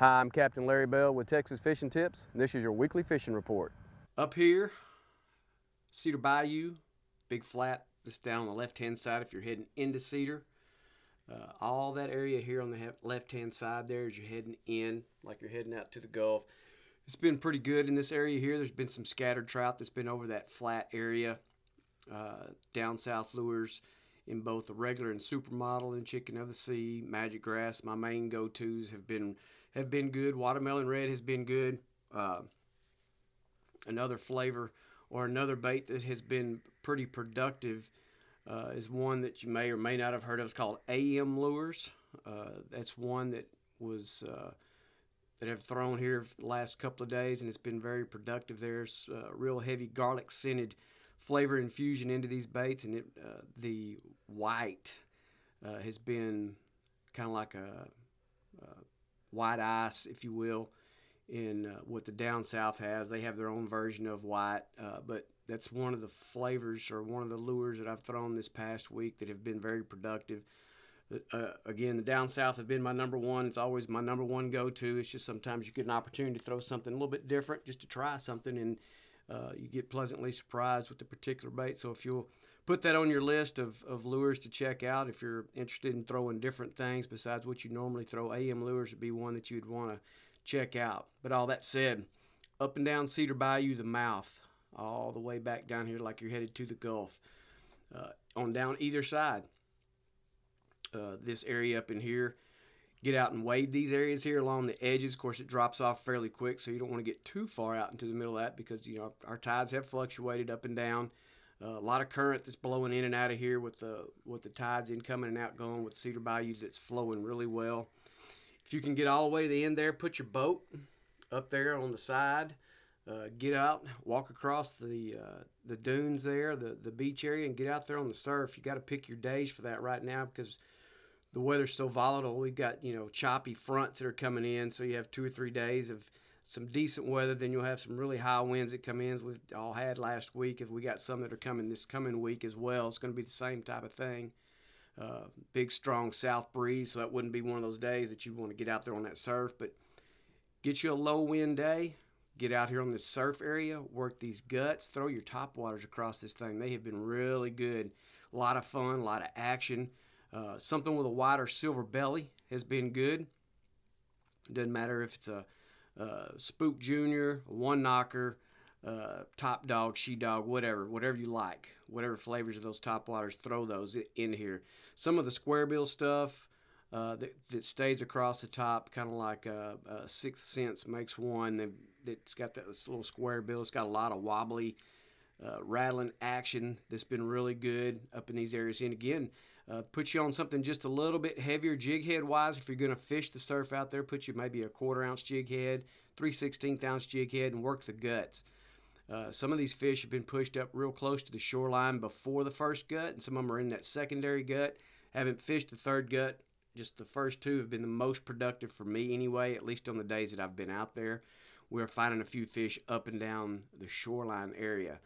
Hi, I'm Captain Larry Bell with Texas Fishing Tips, and this is your weekly fishing report. Up here, Cedar Bayou, big flat that's down on the left hand side if you're heading into Cedar. Uh, all that area here on the left hand side there as you're heading in, like you're heading out to the Gulf. It's been pretty good in this area here. There's been some scattered trout that's been over that flat area. Uh, down south lures in both the regular and supermodel and chicken of the sea, magic grass. My main go-tos have been have been good. Watermelon red has been good. Uh, another flavor or another bait that has been pretty productive uh, is one that you may or may not have heard of. It's called AM lures. Uh, that's one that was uh, that I've thrown here the last couple of days, and it's been very productive. There's uh, real heavy garlic scented flavor infusion into these baits, and it, uh, the white uh, has been kind of like a, a, white ice, if you will, in uh, what the down south has. They have their own version of white, uh, but that's one of the flavors or one of the lures that I've thrown this past week that have been very productive. Uh, again, the down south have been my number one. It's always my number one go-to. It's just sometimes you get an opportunity to throw something a little bit different, just to try something, and uh, you get pleasantly surprised with the particular bait. So if you'll put that on your list of, of lures to check out, if you're interested in throwing different things besides what you normally throw, AM lures would be one that you'd want to check out. But all that said, up and down Cedar Bayou, the mouth, all the way back down here like you're headed to the Gulf. Uh, on down either side, uh, this area up in here, get out and wade these areas here along the edges. Of course, it drops off fairly quick, so you don't want to get too far out into the middle of that because you know our tides have fluctuated up and down. Uh, a lot of current that's blowing in and out of here with the with the tides in coming and outgoing with Cedar Bayou that's flowing really well. If you can get all the way to the end there, put your boat up there on the side. Uh, get out, walk across the uh, the dunes there, the the beach area, and get out there on the surf. You got to pick your days for that right now because the weather's so volatile. We've got you know choppy fronts that are coming in, so you have two or three days of some decent weather. Then you'll have some really high winds that come in. as We've all had last week. If we got some that are coming this coming week as well, it's going to be the same type of thing. Uh, big strong south breeze, so that wouldn't be one of those days that you want to get out there on that surf. But get you a low wind day. Get out here on this surf area, work these guts, throw your top waters across this thing. They have been really good. A lot of fun, a lot of action. Uh, something with a wider silver belly has been good. It Doesn't matter if it's a, a spook junior, a one knocker, uh, top dog, she dog, whatever, whatever you like, whatever flavors of those top waters, throw those in here. Some of the square bill stuff uh, that, that, stays across the top, kind of like a, a, Sixth Sense makes one that's got that little square bill. It's got a lot of wobbly, uh, rattling action that's been really good up in these areas. And again, uh, put you on something just a little bit heavier jig head wise. If you're going to fish the surf out there, put you maybe a quarter ounce jig head, 3 16th ounce jig head, and work the guts. Uh, some of these fish have been pushed up real close to the shoreline before the first gut, and some of them are in that secondary gut. Haven't fished the third gut. Just the first two have been the most productive for me anyway, at least on the days that I've been out there. We're finding a few fish up and down the shoreline area.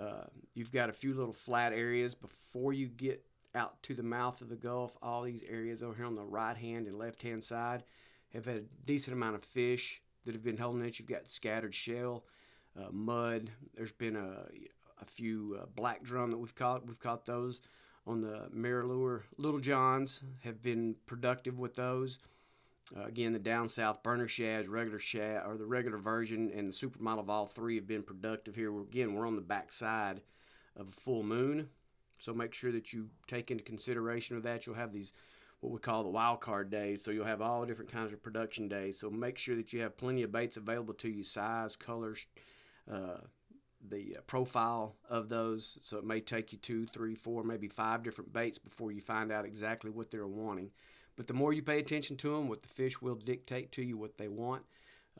Uh, you've got a few little flat areas before you get out to the mouth of the Gulf. All these areas over here on the right hand and left hand side have had a decent amount of fish that have been holding it. You've got scattered shell, uh, mud. There's been a, a few uh, black drum that we've caught. We've caught those on the MirrOlure. Little Johns have been productive with those. Uh, again, the down south burner shads, regular shad, or the regular version, and the supermodel of all three have been productive here. We're, again, we're on the back side of a full moon, so make sure that you take into consideration of that. You'll have these what we call the wild card days. So you'll have all different kinds of production days. So make sure that you have plenty of baits available to you, size, colors, uh, the uh, profile of those. So it may take you two, three, four, maybe five different baits before you find out exactly what they're wanting. But the more you pay attention to them, what the fish will dictate to you what they want.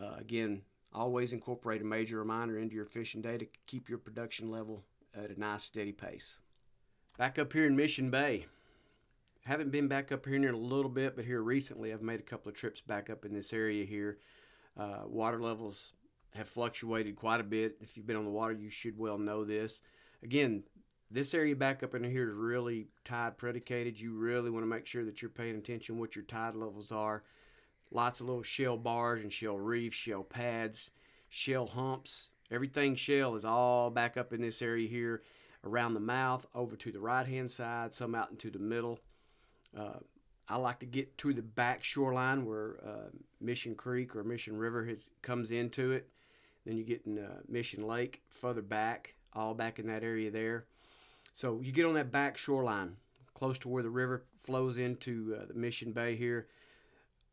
Uh, again, always incorporate a major reminder into your fishing day to keep your production level at a nice steady pace. Back up here in Mission Bay. Haven't been back up here in a little bit, but here recently I've made a couple of trips back up in this area here. Uh, water levels have fluctuated quite a bit. If you've been on the water, you should well know this. Again, this area back up in here is really tide predicated. You really want to make sure that you're paying attention what your tide levels are. lots of little shell bars and shell reefs, shell pads, shell humps. Everything shell is all back up in this area here around the mouth, over to the right hand side, some out into the middle. Uh, I like to get to the back shoreline where uh, Mission Creek or Mission River has, comes into it. Then you get in uh, Mission Lake further back, all back in that area there. So you get on that back shoreline, close to where the river flows into uh, the Mission Bay here.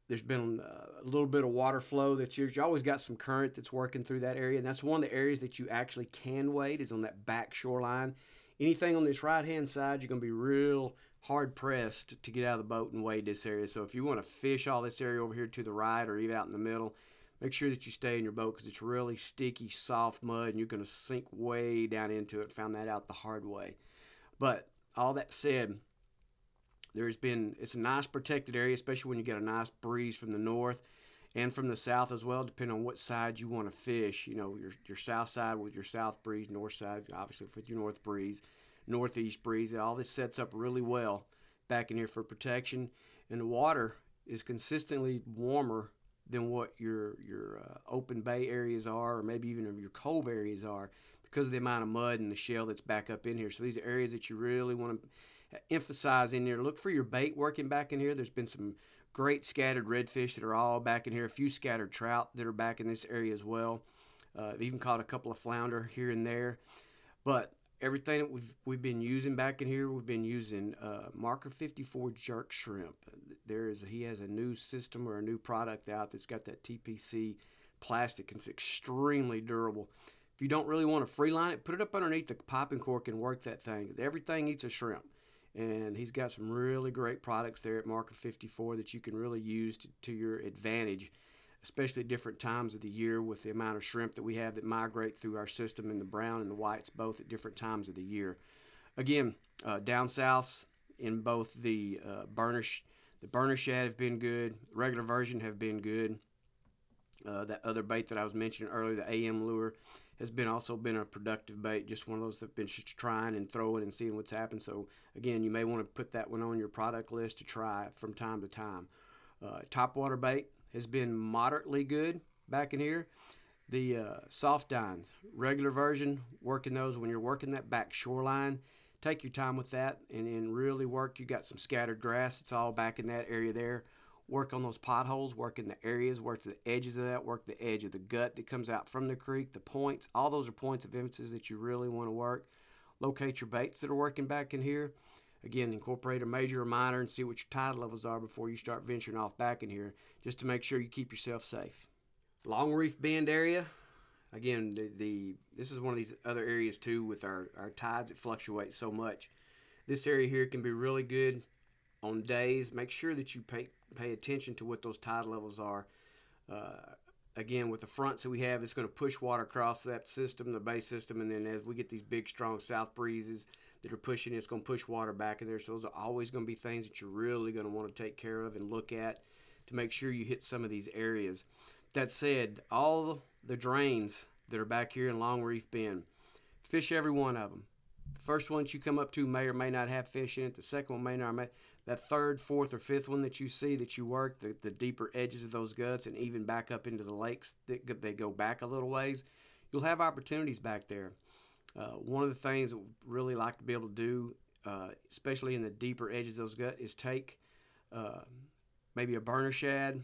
There's been uh, a little bit of water flow that you always got some current that's working through that area, and that's one of the areas that you actually can wade is on that back shoreline. Anything on this right hand side, you're going to be real hard pressed to get out of the boat and wade this area. So if you want to fish all this area over here to the right or even out in the middle, make sure that you stay in your boat because it's really sticky, soft mud, and you're going to sink way down into it. Found that out the hard way. But all that said, there's been it's a nice protected area, especially when you get a nice breeze from the north and from the south as well, depending on what side you want to fish. You know, your your south side with your south breeze, north side obviously with your north breeze, northeast breeze. All this sets up really well back in here for protection, and the water is consistently warmer than what your your uh, open bay areas are, or maybe even your cove areas are, because of the amount of mud and the shell that's back up in here. So these are areas that you really want to emphasize in there. Look for your bait working back in here. There's been some great scattered redfish that are all back in here. A few scattered trout that are back in this area as well. Uh, I've even caught a couple of flounder here and there. But everything that we've we've been using back in here, we've been using uh, Marker 54 jerk shrimp. There is he has a new system or a new product out that's got that TPC plastic and it's extremely durable. If you don't really want to freeline it, put it up underneath the popping cork and work that thing. Everything eats a shrimp and he's got some really great products there at Marker 54 that you can really use to, to, your advantage, especially at different times of the year with the amount of shrimp that we have that migrate through our system in the brown and the whites both at different times of the year. Again, uh, down south in both the uh, burnish, the burner shad have been good, regular version have been good. Uh, that other bait that I was mentioning earlier, the AM lure, has been also been a productive bait. Just one of those that have been trying and throwing and seeing what's happened. So again, you may want to put that one on your product list to try from time to time. Uh, top water bait has been moderately good back in here. The uh, soft dines, regular version, working those when you're working that back shoreline. Take your time with that and, and really work. You got some scattered grass. It's all back in that area there work on those potholes, work in the areas, work the edges of that, work the edge of the gut that comes out from the creek, the points. All those are points of emphasis that you really want to work. Locate your baits that are working back in here. Again, incorporate a major or minor and see what your tide levels are before you start venturing off back in here, just to make sure you keep yourself safe. Long Reef Bend area. Again, the, the this is one of these other areas too with our, our tides that fluctuate so much. This area here can be really good on days. Make sure that you pay pay attention to what those tide levels are. Uh, again, with the fronts that we have, it's going to push water across that system, the bay system, and then as we get these big, strong south breezes that are pushing, it's going to push water back in there. So those are always going to be things that you're really going to want to take care of and look at to make sure you hit some of these areas. That said, all the drains that are back here in Long Reef Bend, fish every one of them. The first ones you come up to may or may not have fish in it. The second one may not. May, that third, fourth, or fifth one that you see that you work, the, the deeper edges of those guts, and even back up into the lakes that they go back a little ways, you'll have opportunities back there. Uh, one of the things that we really like to be able to do, uh, especially in the deeper edges of those gut, is take uh, maybe a burner shad,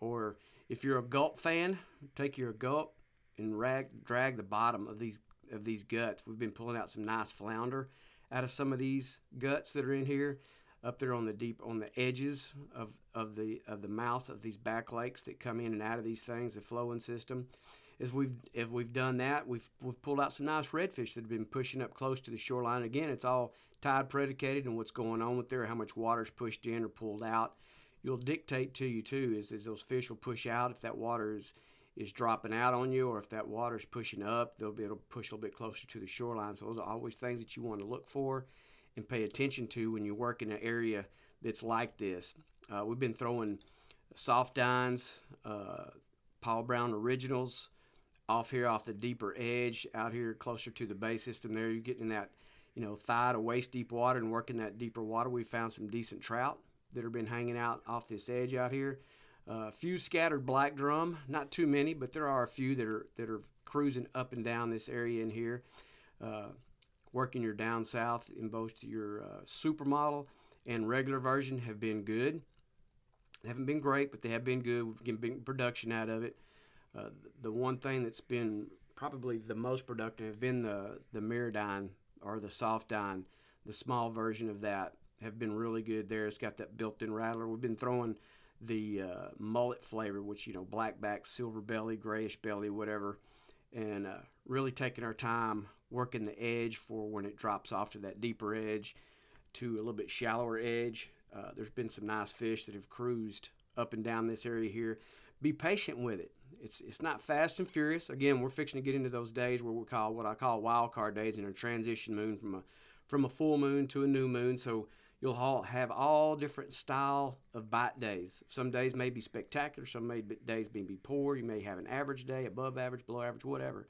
or if you're a gulp fan, take your gulp and rag, drag the bottom of these of these guts. We've been pulling out some nice flounder out of some of these guts that are in here up there on the deep on the edges of, of the of the mouth of these back lakes that come in and out of these things, the flowing system. As we've if we've done that, we've we've pulled out some nice redfish that have been pushing up close to the shoreline. Again, it's all tide predicated and what's going on with there, how much water's pushed in or pulled out. You'll dictate to you too, is, is those fish will push out if that water is is dropping out on you or if that water's pushing up, they'll be able to push a little bit closer to the shoreline. So those are always things that you want to look for and pay attention to when you work in an area that's like this. Uh, we've been throwing soft dines, uh, Paul Brown originals off here off the deeper edge, out here closer to the bay system there. You're getting that, you know, thigh to waist deep water and working that deeper water. We found some decent trout that have been hanging out off this edge out here. A few scattered black drum, not too many, but there are a few that are that are cruising up and down this area in here. Uh, working your down south in both your uh, supermodel and regular version have been good. They haven't been great, but they have been good. We've getting production out of it. Uh, the one thing that's been probably the most productive have been the the MirrOdine or the Softdyne, the small version of that have been really good there. It's got that built-in rattler. We've been throwing the uh, mullet flavor, which you know, black back, silver belly, grayish belly, whatever, and uh, really taking our time working the edge for when it drops off to that deeper edge to a little bit shallower edge. Uh, there's been some nice fish that have cruised up and down this area here. Be patient with it. It's it's not fast and furious. Again, we're fixing to get into those days where we call what I call wild card days in a transition moon from a from a full moon to a new moon. So you'll all have all different style of bite days. Some days may be spectacular, some may be, days may be poor. You may have an average day, above average, below average, whatever.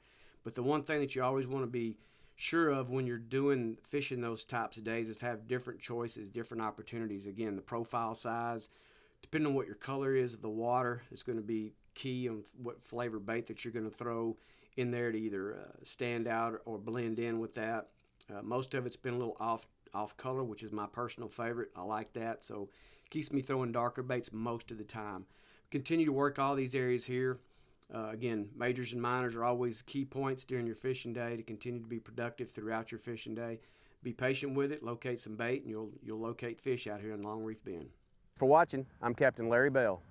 But the one thing that you always want to be sure of when you're doing fishing those types of days is have different choices, different opportunities. Again, the profile size, depending on what your color is of the water, is going to be key on what flavor bait that you're going to throw in there to either uh, stand out or blend in with that. Uh, most of it's been a little off off color, which is my personal favorite. I like that, so keeps me throwing darker baits most of the time. Continue to work all these areas here. Uh, again, majors and minors are always key points during your fishing day to continue to be productive throughout your fishing day. Be patient with it, locate some bait, and you'll you'll locate fish out here in Long Reef Bend. For watching, I'm Captain Larry Bell.